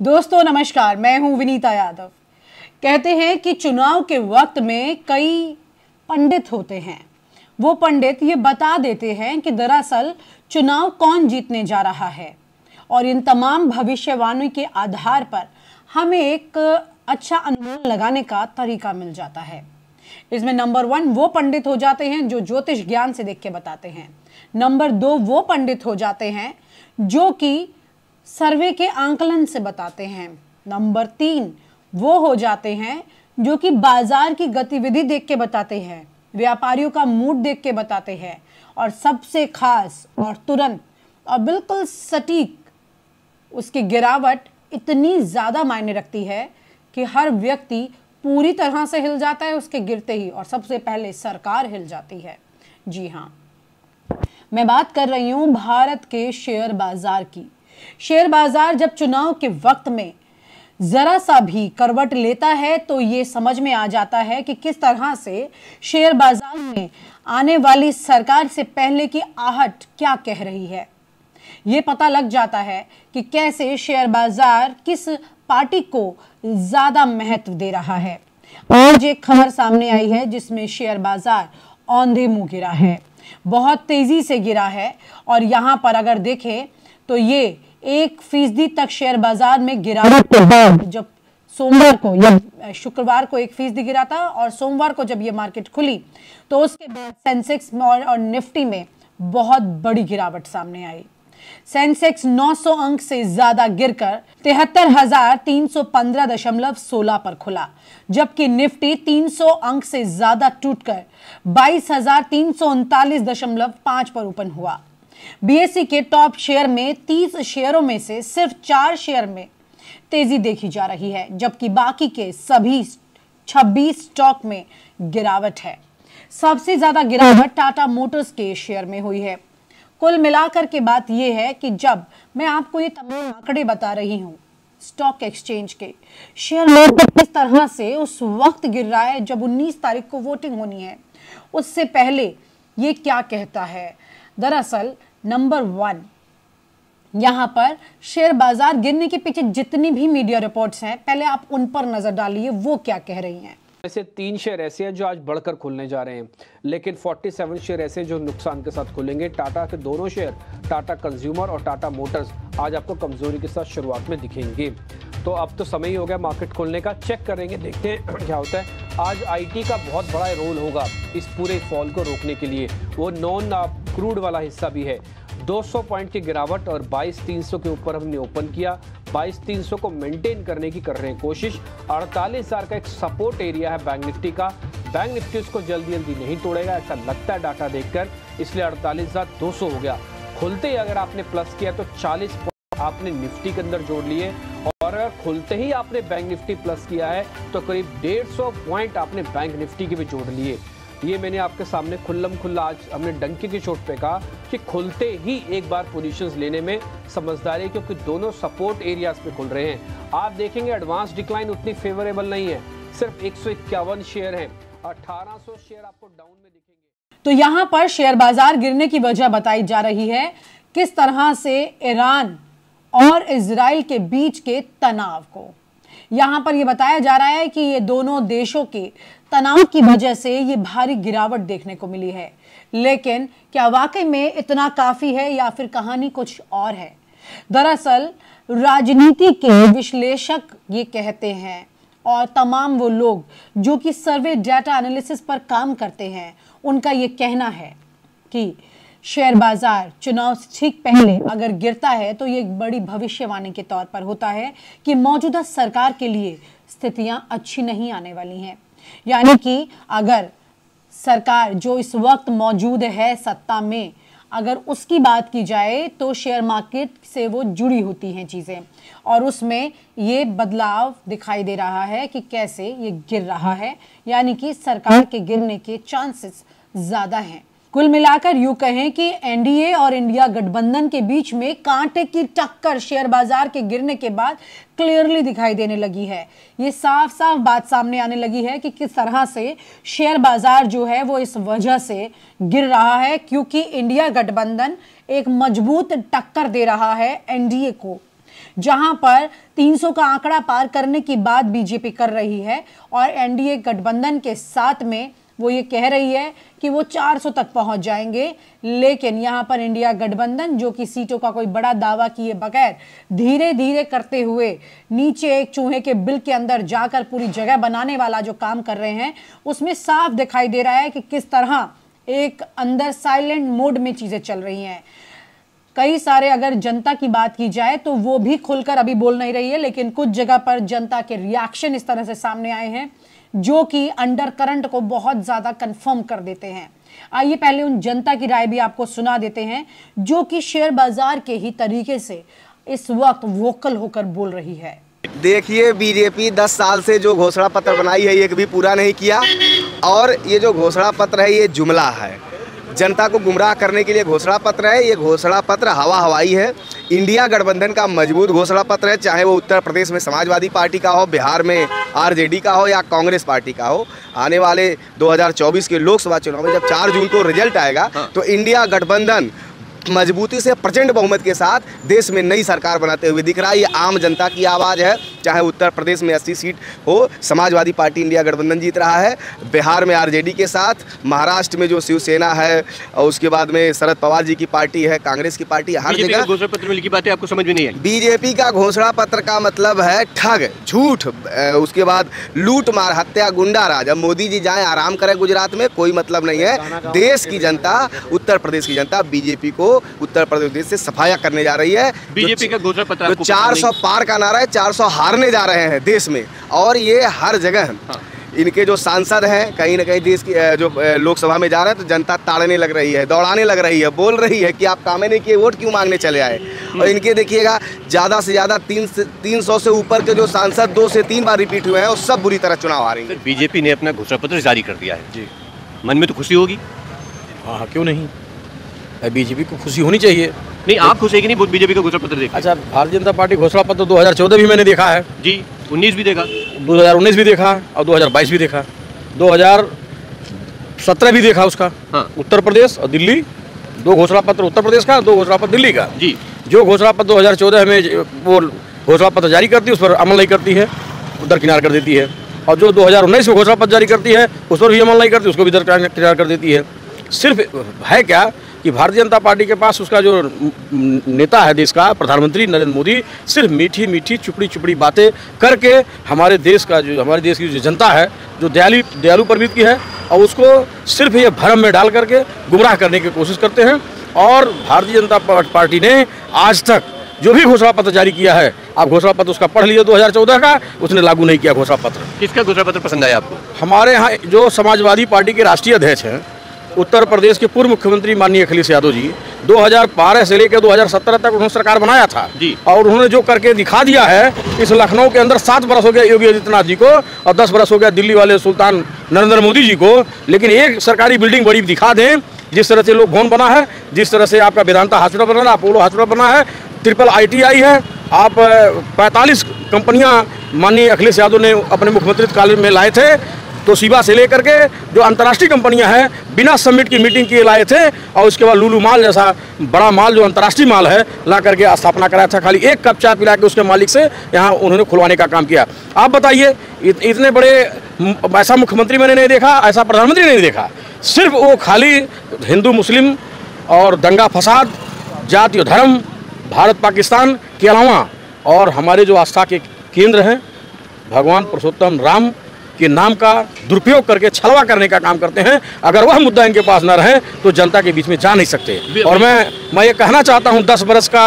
दोस्तों, नमस्कार, मैं हूँ विनीता यादव। कहते हैं कि चुनाव के वक्त में कई पंडित होते हैं। वो पंडित ये बता देते हैं कि दरअसल चुनाव कौन जीतने जा रहा है और इन तमाम भविष्यवाणी के आधार पर हमें एक अच्छा अनुमान लगाने का तरीका मिल जाता है। इसमें नंबर वन, वो पंडित हो जाते हैं जो ज्योतिष ज्ञान से देख के बताते हैं। नंबर दो, वो पंडित हो जाते हैं जो कि सर्वे के आंकलन से बताते हैं। नंबर तीन, वो हो जाते हैं जो कि बाज़ार की गतिविधि देख के बताते हैं, व्यापारियों का मूड देख के बताते हैं और सबसे खास और तुरंत और बिल्कुल सटीक उसकी गिरावट इतनी ज़्यादा मायने रखती है कि हर व्यक्ति पूरी तरह से हिल जाता है उसके गिरते ही और सबसे पहले सरकार हिल जाती है। जी हाँ मैं बात कर रही हूँ भारत के शेयर बाज़ार की। शेयर बाज़ार जब चुनाव के वक्त में जरा सा भी करवट लेता है तो ये समझ में आ जाता है कि किस तरह से शेयर बाज़ार में आने वाली सरकार से पहले की आहट क्या कह रही है। ये पता लग जाता है कि कैसे शेयर बाज़ार किस पार्टी को ज़्यादा महत्व दे रहा है। आज एक खबर सामने आई है जिसमें शेयर बाज़ार औंधे मुँह गिरा है, बहुत तेज़ी से गिरा है, और यहाँ पर अगर देखें तो ये एक फ़ीसदी तक शेयर बाज़ार में गिरावट के बाद जब सोमवार को या शुक्रवार को एक फ़ीसदी गिरा था और सोमवार को जब ये मार्केट खुली तो उसके बाद सेंसेक्स और, और निफ्टी में बहुत बड़ी गिरावट सामने आई। सेंसेक्स 900 अंक से ज़्यादा गिरकर तिहत्तर हज़ार तीन सौ पंद्रह दशमलव सोलह पर खुला जबकि निफ्टी 300 अंक से ज़्यादा टूटकर बाईस हज़ार तीन सौ उनतालीस दशमलव पाँच पर ओपन हुआ। बीएससी के टॉप शेयर में 30 शेयरों में से सिर्फ़ चार शेयर में तेज़ी देखी जा रही है, जबकि बाकी के सभी 26 स्टॉक में गिरावट है। सबसे ज़्यादा गिरावट टाटा मोटर्स के शेयर में हुई है। कुल मिलाकर के बात यह है कि जब मैं आपको ये तमाम आंकड़े बता रही हूँ स्टॉक एक्सचेंज के शेयर मार्केट किस तरह से उस वक्त गिर रहा है जब 19 तारीख को वोटिंग होनी है, उससे पहले ये क्या कहता है? दरअसल नंबर वन यहाँ पर शेयर बाज़ार गिरने के पीछे जितनी भी मीडिया रिपोर्ट्स हैं, पहले आप उन पर नज़र डालिए, वो क्या कह रही हैं। ऐसे तीन शेयर ऐसे हैं जो आज बढ़कर खुलने जा रहे हैं, लेकिन 47 शेयर ऐसे जो नुकसान के साथ खुलेंगे। टाटा के दोनों शेयर टाटा कंज्यूमर और टाटा मोटर्स आज आपको कमज़ोरी के साथ शुरुआत में दिखेंगे। तो अब तो समय ही हो गया मार्केट खोलने का चेक करेंगे, देखते हैं क्या होता है। आज आईटी का बहुत बड़ा रोल होगा इस पूरे फॉल को रोकने के लिए। वो नॉन क्रूड वाला हिस्सा भी है। 200 पॉइंट की गिरावट और 22,300 के ऊपर हमने ओपन किया। 22,300 को मेंटेन करने की कर रहे हैं कोशिश। अड़तालीस का एक सपोर्ट एरिया है बैंक निफ्टी का। बैंक निफ्टी उसको जल्दी जल्दी नहीं तोड़ेगा ऐसा लगता है डाटा देखकर। इसलिए अड़तालीस हज़ार हो गया। खुलते ही अगर आपने प्लस किया तो चालीस आपने निफ्टी के अंदर जोड़ लिए। और अगर खुलते ही आपने बैंक निफ्टी प्लस किया है तो करीब डेढ़ सौ पॉइंट आपने बैंक निफ्टी के भी जोड़ लिए। ये मैंने आपके सामने खुल्लम खुल्ला आज हमने डंके की चोट पे कहा कि खुलते ही एक बार पोजीशंस लेने में समझदारी है, क्योंकि दोनों सपोर्ट एरियाज़ पे खुल रहे हैं। आप देखेंगे एडवांस डिक्लाइन उतनी फेवरेबल नहीं है, सिर्फ़ एक शेयर है। अठारह शेयर आपको डाउन में दिखेंगे। तो यहाँ पर शेयर बाज़ार गिरने की वजह बताई जा रही है, किस तरह से ईरान और इसराइल के बीच के तनाव को। यहाँ पर यह बताया जा रहा है कि ये दोनों देशों के तनाव की वजह से ये भारी गिरावट देखने को मिली है। लेकिन क्या वाकई में इतना काफ़ी है या फिर कहानी कुछ और है? दरअसल, राजनीति के विश्लेषक ये कहते हैं, और तमाम वो लोग जो कि सर्वे डाटा एनालिसिस पर काम करते हैं, उनका ये कहना है कि शेयर बाज़ार चुनाव से ठीक पहले अगर गिरता है तो ये एक बड़ी भविष्यवाणी के तौर पर होता है कि मौजूदा सरकार के लिए स्थितियाँ अच्छी नहीं आने वाली हैं। यानी कि अगर सरकार जो इस वक्त मौजूद है सत्ता में, अगर उसकी बात की जाए तो शेयर मार्केट से वो जुड़ी होती हैं चीज़ें। और उसमें ये बदलाव दिखाई दे रहा है कि कैसे ये गिर रहा है, यानी कि सरकार के गिरने के चांसेस ज़्यादा हैं। कुल मिलाकर यूँ कहें कि एनडीए और इंडिया गठबंधन के बीच में कांटे की टक्कर शेयर बाज़ार के गिरने के बाद क्लियरली दिखाई देने लगी है। ये साफ़ साफ़ बात सामने आने लगी है कि किस तरह से शेयर बाज़ार जो है वो इस वजह से गिर रहा है क्योंकि इंडिया गठबंधन एक मज़बूत टक्कर दे रहा है एनडीए को, जहाँ पर 300 का आंकड़ा पार करने की बात बीजेपी कर रही है और एनडीए गठबंधन के साथ में वो ये कह रही है कि वो 400 तक पहुँच जाएँगे। लेकिन यहाँ पर इंडिया गठबंधन, जो कि सीटों का कोई बड़ा दावा किए बगैर धीरे धीरे करते हुए नीचे एक चूहे के बिल के अंदर जाकर पूरी जगह बनाने वाला जो काम कर रहे हैं, उसमें साफ़ दिखाई दे रहा है कि किस तरह एक अंदर साइलेंट मोड में चीज़ें चल रही हैं। कई सारे अगर जनता की बात की जाए तो वो भी खुलकर अभी बोल नहीं रही है, लेकिन कुछ जगह पर जनता के रिएक्शन इस तरह से सामने आए हैं। जो कि अंडर करंट को बहुत ज़्यादा कंफर्म कर देते हैं। आइए पहले उन जनता की राय भी आपको सुना देते हैं, जो कि शेयर बाज़ार के ही तरीके से इस वक्त वोकल होकर बोल रही है। देखिए बीजेपी 10 साल से जो घोषणा पत्र बनाई है, ये कभी पूरा नहीं किया। और ये जो घोषणा पत्र है, ये जुमला है। जनता को गुमराह करने के लिए घोषणा पत्र है। ये घोषणा पत्र हवा हवाई है। इंडिया गठबंधन का मज़बूत घोषणा पत्र है चाहे वो उत्तर प्रदेश में समाजवादी पार्टी का हो बिहार में आरजेडी का हो या कांग्रेस पार्टी का हो। आने वाले 2024 के लोकसभा चुनाव में जब 4 जून को रिज़ल्ट आएगा हाँ। तो इंडिया गठबंधन मजबूती से प्रचंड बहुमत के साथ देश में नई सरकार बनाते हुए दिख रहा है। ये आम जनता की आवाज़ है। चाहे उत्तर प्रदेश में अस्सी सीट हो समाजवादी पार्टी इंडिया गठबंधन जीत रहा है। बिहार में आरजेडी के साथ महाराष्ट्र में जो शिवसेना है और उसके बाद में शरद पवार जी की पार्टी है कांग्रेस की पार्टी हर जगह घोषणा पत्र में लिखी बातें आपको समझ में नहीं है बीजेपी का घोषणा पत्र का मतलब है ठग झूठ उसके बाद लूट मार हत्या गुंडा राज अब मोदी जी जाए आराम करें गुजरात में कोई मतलब नहीं है। देश की जनता उत्तर प्रदेश की जनता बीजेपी को उत्तर प्रदेश से सफाया करने जा रही है। बीजेपी का घोषणा पत्र तो चार सौ पार का नारा है चार सौ हारने जा रहे हैं देश में और ये हर जगह हाँ। इनके जो सांसद हैं कहीं ना कहीं देश की जो लोकसभा में जा रहे हैं तो जनता ताड़ने लग रही है दौड़ाने लग रही है बोल रही है कि आप कामे नहीं किए वोट क्यों मांगने चले आए? और इनके देखिएगा ज़्यादा से ज़्यादा तीन से तीन सौ से ऊपर के जो सांसद दो से तीन बार रिपीट हुए हैं वो सब बुरी तरह चुनाव आ रही है बीजेपी ने अपना घोषणा पत्र जारी कर दिया है। जी। मन में तो खुशी होगी। हाँ क्यों नहीं? बीजेपी को खुशी होनी चाहिए। नहीं आप खुश है कि नहीं? बीजेपी का घोषणा पत्र देखा अच्छा भारतीय जनता पार्टी घोषणा पत्र 2014 भी मैंने देखा है। जी 19 भी देखा। 2019 भी देखा और 2022 भी देखा। 2017 भी देखा उसका। हाँ। उत्तर प्रदेश और दिल्ली। दो घोषणा पत्र उत्तर प्रदेश का दो घोषणा पत्र दिल्ली का। जी। जो घोषणा पत्र 2014 में वो घोषणा पत्र जारी करती है उस पर अमल नहीं करती है उधर किनार कर देती है। और जो 2019 में घोषणा पत्र जारी करती है उस पर भी अमल नहीं करती उसको भी इधर किनार कर देती है। सिर्फ़ है क्या कि भारतीय जनता पार्टी के पास उसका जो नेता है देश का प्रधानमंत्री नरेंद्र मोदी सिर्फ़ मीठी मीठी चुपड़ी चुपड़ी बातें करके हमारे देश का जो हमारे देश की जो जनता है जो दयालु दयालु प्रवृत्ति की है और उसको सिर्फ़ ये भ्रम में डाल करके गुमराह करने की कोशिश करते हैं। और भारतीय जनता पार्टी ने आज तक जो भी घोषणा पत्र जारी किया है आप घोषणा पत्र उसका पढ़ लीजिए 2014 का उसने लागू नहीं किया घोषणा पत्र। किसका घोषणा पत्र पसंद आया आपको? हमारे यहाँ जो समाजवादी पार्टी के राष्ट्रीय अध्यक्ष हैं उत्तर प्रदेश के पूर्व मुख्यमंत्री माननीय अखिलेश यादव जी 2012 से लेकर 2017 तक उन्होंने सरकार बनाया था। जी। और उन्होंने जो करके दिखा दिया है इस लखनऊ के अंदर सात बरस हो गया योगी आदित्यनाथ जी को और दस बरस हो गया दिल्ली वाले सुल्तान नरेंद्र मोदी जी को। लेकिन एक सरकारी बिल्डिंग बड़ी दिखा दें जिस तरह से लोग भवन बना है जिस तरह से आपका वेदांता हॉस्पिटल बना है अपोलो हॉस्पिटल बना है ट्रिपल आईटीआई है। आप पैंतालीस कंपनियाँ माननीय अखिलेश यादव ने अपने मुख्यमंत्री काल में लाए थे। तो शिवा से लेकर के जो अंतर्राष्ट्रीय कंपनियाँ हैं बिना समिट की मीटिंग किए लाए थे और उसके बाद लुलू माल जैसा बड़ा माल जो अंतर्राष्ट्रीय माल है ला करके स्थापना कराया था। खाली एक कप चाय पिला के उसके मालिक से यहाँ उन्होंने खुलवाने का काम किया। आप बताइए इत, इतने बड़े ऐसा मुख्यमंत्री मैंने नहीं देखा ऐसा प्रधानमंत्री नहीं देखा। सिर्फ़ वो खाली हिंदू मुस्लिम और दंगा फसाद जाति और धर्म भारत पाकिस्तान के अलावा और हमारे जो आस्था के केंद्र हैं भगवान पुरुषोत्तम राम के नाम का दुरुपयोग करके छलवा करने का काम करते हैं। अगर वह मुद्दा इनके पास न रहे तो जनता के बीच में जा नहीं सकते। और मैं मैं ये कहना चाहता हूँ दस बरस का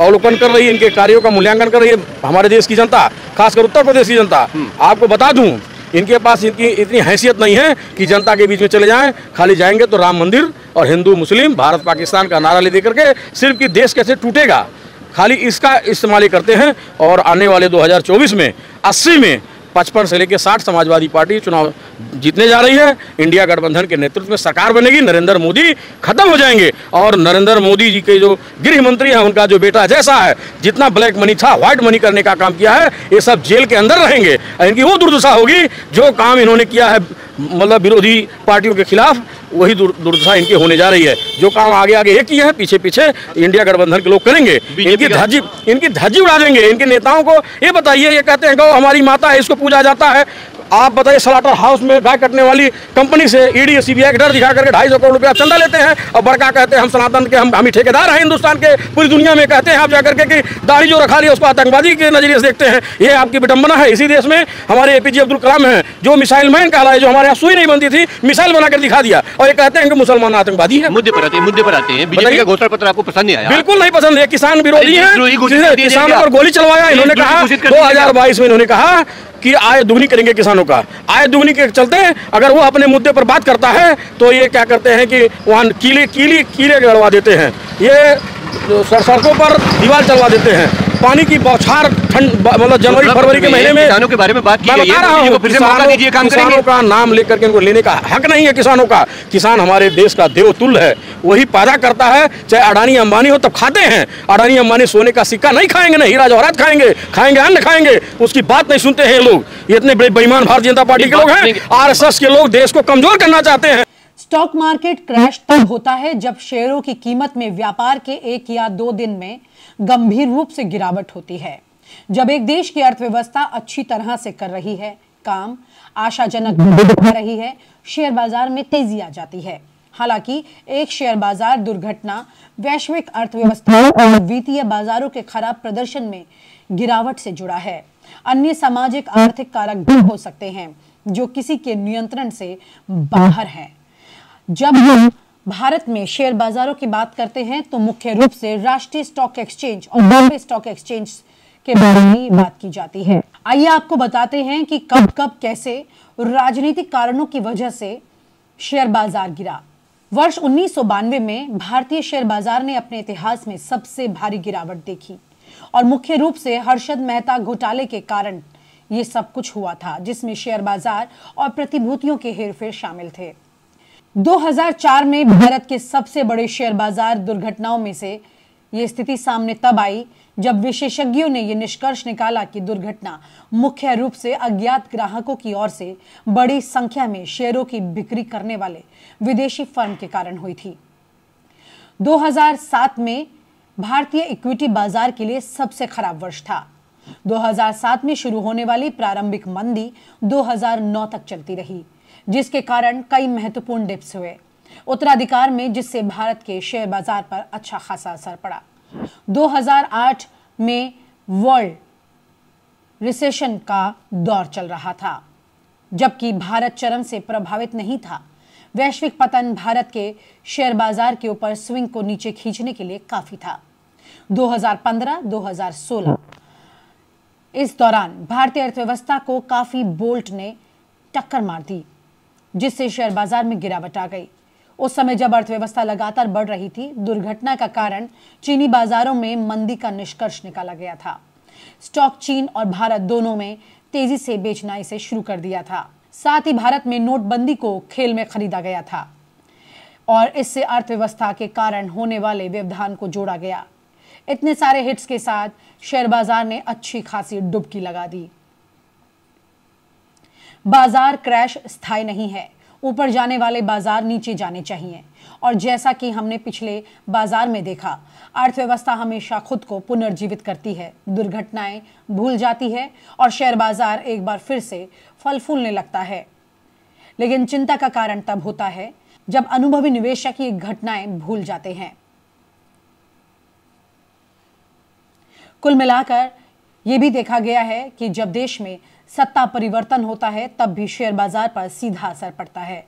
अवलोकन कर रही है इनके कार्यों का मूल्यांकन कर रही है हमारे देश की जनता खासकर उत्तर प्रदेश की जनता। हम्म। आपको बता दूँ इनके पास इनकी इतनी हैसियत नहीं है कि जनता के बीच में चले जाएँ खाली जाएँगे तो राम मंदिर और हिंदू मुस्लिम भारत पाकिस्तान का नारा ले दे करके सिर्फ़ कि देश कैसे टूटेगा। खाली इसका इस्तेमाल करते हैं और आने वाले 2024 में 80 में पचपन से लेकर साठ समाजवादी पार्टी चुनाव जीतने जा रही है। इंडिया गठबंधन के नेतृत्व में सरकार बनेगी, नरेंद्र मोदी खत्म हो जाएँगे। और नरेंद्र मोदी जी के जो गृह मंत्री हैं, उनका जो बेटा जैसा है, जितना ब्लैक मनी था, व्हाइट मनी करने का काम किया है, ये सब जेल के अंदर रहेंगे। इनकी वो दुर्दशा होगी, जो काम इन्होंने किया है मतलब विरोधी पार्टियों के खिलाफ वही दुर- दुर्दशा इनके होने जा रही है। जो काम आगे आगे एक किए हैं पीछे पीछे इंडिया गठबंधन के लोग करेंगे। इनकी धज्जी इनकी धज्जी उड़ा देंगे। इनके नेताओं को ये बताइए ये कहते हैं गौ हमारी माता है इसको पूजा जाता है। आप बताइए सलाटर हाउस में गाय कटने वाली कंपनी से ईडी सीबीआई डर दिखा करके ढाई सौ करोड़ रुपया चंदा लेते हैं। और बड़का कहते हैं हम सनातन के हम हम ठेकेदार हैं हिंदुस्तान के पूरी दुनिया में कहते हैं आप जाकर के कि दाढ़ी जो रखा लिया उसको आतंकवादी के नज़रिए से देखते हैं। ये आपकी विडंबना है। इसी देश में हमारे एपीजे अब्दुल कलाम हैं जो मिसाइल मैन कहलाए जो हमारे यहाँ सुई नहीं बनती थी मिसाइल बनाकर दिखा दिया। और ये कहते हैं कि मुसलमान आतंकवादी है। मुद्दे पर आते हैं मुद्दे पर आते हैं। बीजेपी का घोषणा पत्र आपको पसंद नहीं आया? बिल्कुल नहीं पसंद है। किसान विरोधी है किसानों पर गोली चलवाया इन्होंने कहा? 2022 में इन्होंने कहा कि आय दुगनी करेंगे किसानों का आय दुगनी के चलते अगर वो अपने मुद्दे पर बात करता है तो ये क्या करते हैं कि वहाँ कीले कीले कीले गड़वा देते हैं। ये सड़कों पर दीवार चलवा देते हैं। पानी की बौछार ठंड मतलब जनवरी फरवरी के महीने में किसानों के बारे में बात की मैं है, बता रहा हूँ फिर से मौका किसानों दीजिए, काम किसानों करेंगे। का नाम लेकर के इनको लेने का हक नहीं है किसानों का किसान हमारे देश का देवतुल्य है वही पैदा करता है चाहे अडानी अंबानी हो तब खाते हैं अडानी अंबानी सोने का सिक्का नहीं खाएँगे नहीं हीरा जवाहरात खाएँगे खाएँगे अन्न खाएँगे उसकी बात नहीं सुनते हैं लोग ये इतने बड़े बेईमान भारतीय जनता पार्टी के लोग हैं आरएसएस के लोग देश को कमज़ोर करना चाहते हैं स्टॉक मार्केट क्रैश तब होता है जब शेयरों की कीमत में व्यापार के एक या दो दिन में गंभीर रूप से गिरावट होती है। जब एक देश की अर्थव्यवस्था अच्छी तरह से कर रही है काम आशाजनक दिखा। रही है शेयर बाज़ार में तेज़ी आ जाती है। हालाँकि एक शेयर बाज़ार दुर्घटना वैश्विक अर्थव्यवस्था और वित्तीय बाजारों के खराब प्रदर्शन में गिरावट से जुड़ा है। अन्य सामाजिक आर्थिक कारक भी हो सकते हैं जो किसी के नियंत्रण से बाहर हैं। जब हम भारत में शेयर बाजारों की बात करते हैं तो मुख्य रूप से राष्ट्रीय स्टॉक एक्सचेंज और बॉम्बे स्टॉक एक्सचेंज के बारे में बात की जाती है। आइए आपको बताते हैं कि कब कब कैसे राजनीतिक कारणों की वजह से शेयर बाज़ार गिरा। वर्ष उन्नीस सौ बानवे में भारतीय शेयर बाज़ार ने अपने इतिहास में सबसे भारी गिरावट देखी और मुख्य रूप से हर्षद मेहता घोटाले के कारण ये सब कुछ हुआ था, जिसमें शेयर बाज़ार और प्रतिभूतियों के हेरफेर शामिल थे। 2004 में भारत के सबसे बड़े शेयर बाज़ार दुर्घटनाओं में से ये स्थिति सामने तब आई जब विशेषज्ञों ने यह निष्कर्ष निकाला कि दुर्घटना मुख्य रूप से अज्ञात ग्राहकों की ओर से बड़ी संख्या में शेयरों की बिक्री करने वाले विदेशी फर्म के कारण हुई थी। 2007 में भारतीय इक्विटी बाज़ार के लिए सबसे खराब वर्ष था। 2007 में शुरू होने वाली प्रारंभिक मंदी 2009 तक चलती रही। जिसके कारण कई महत्वपूर्ण डिप्स हुए। उत्तराधिकार में जिससे भारत के शेयर बाज़ार पर अच्छा खासा असर पड़ा। 2008 में वर्ल्ड रिसेशन का दौर चल रहा था, जबकि भारत चरम से प्रभावित नहीं था। वैश्विक पतन भारत के शेयर बाज़ार के ऊपर स्विंग को नीचे खींचने के लिए काफ़ी था। 2015-2016 इस दौरान भारतीय अर्थव्यवस्था को काफ़ी बोल्ट ने टक्कर मार दी। जिससे शेयर बाज़ार में गिरावट आ गई। उस समय जब अर्थव्यवस्था लगातार बढ़ रही थी, दुर्घटना का कारण चीनी बाजारों में मंदी का निष्कर्ष निकाला गया था। स्टॉक चीन और भारत दोनों में तेज़ी से बेचना इसे शुरू कर दिया था। साथ ही भारत में नोटबंदी को खेल में खरीदा गया था। और इससे अर्थव्यवस्था के कारण होने वाले व्यवधान को जोड़ा गया। इतने सारे हिट्स के साथ शेयर बाज़ार ने अच्छी खासी डुबकी लगा दी। बाज़ार क्रैश स्थायी नहीं है। ऊपर जाने वाले बाज़ार नीचे जाने चाहिए। और जैसा कि हमने पिछले बाज़ार में देखा, अर्थव्यवस्था हमेशा खुद को पुनर्जीवित करती है। दुर्घटनाएँ भूल जाती है और शेयर बाज़ार एक बार फिर से फल फूलने लगता है। लेकिन चिंता का कारण तब होता है जब अनुभवी निवेशक ये घटनाएँ भूल जाते हैं। कुल मिलाकर यह भी देखा गया है कि जब देश में सत्ता परिवर्तन होता है, तब भी शेयर बाज़ार पर सीधा असर पड़ता है।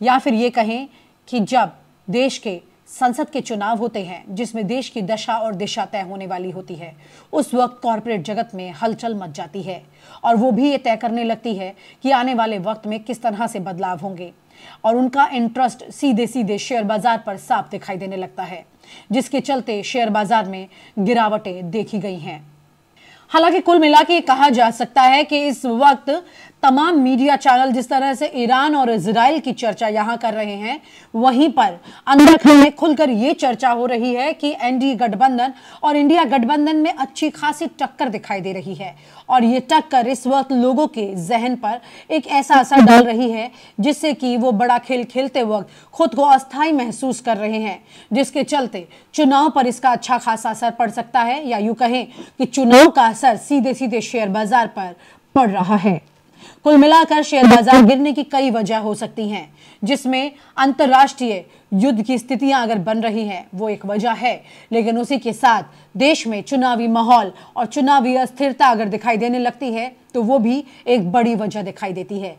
या फिर ये कहें कि जब देश के संसद के चुनाव होते हैं, जिसमें देश की दशा और दिशा तय होने वाली होती है, उस वक्त कॉरपोरेट जगत में हलचल मच जाती है और वो भी ये तय करने लगती है कि आने वाले वक्त में किस तरह से बदलाव होंगे। और उनका इंटरेस्ट सीधे सीधे शेयर बाज़ार पर साफ़ दिखाई देने लगता है, जिसके चलते शेयर बाज़ार में गिरावटें देखी गई हैं। हालाँकि कुल मिला के कहा जा सकता है कि इस वक्त तमाम मीडिया चैनल जिस तरह से ईरान और इसराइल की चर्चा यहाँ कर रहे हैं, वहीं पर अंदर में खुलकर यह चर्चा हो रही है कि एनडीए गठबंधन और इंडिया गठबंधन में अच्छी खासी टक्कर दिखाई दे रही है। और ये टक्कर इस वक्त लोगों के जहन पर एक ऐसा असर डाल रही है, जिससे कि वो बड़ा खेल खेलते वक्त खुद को अस्थायी महसूस कर रहे हैं, जिसके चलते चुनाव पर इसका अच्छा खासा असर पड़ सकता है या यूँ कहें कि चुनाव का असर सीधे सीधे शेयर बाज़ार पर पड़ रहा है। कुल मिलाकर शेयर बाज़ार गिरने की कई वजह हो सकती हैं, जिसमें अंतरराष्ट्रीय युद्ध की स्थितियाँ अगर बन रही हैं, वो एक वजह है। लेकिन उसी के साथ देश में चुनावी माहौल और चुनावी अस्थिरता अगर दिखाई देने लगती है तो वो भी एक बड़ी वजह दिखाई देती है।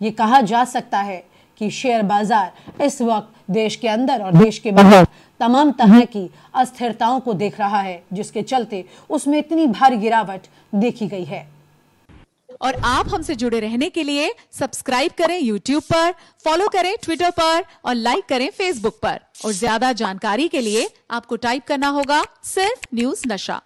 ये कहा जा सकता है कि शेयर बाज़ार इस वक्त देश के अंदर और देश के बाहर तमाम तरह की अस्थिरताओं को देख रहा है, जिसके चलते उसमें इतनी भारी गिरावट देखी गई है। और आप हमसे जुड़े रहने के लिए सब्सक्राइब करें यूट्यूब पर फॉलो करें ट्विटर पर और लाइक करें फेसबुक पर। और ज़्यादा जानकारी के लिए आपको टाइप करना होगा सिर्फ़ न्यूज़ नशा।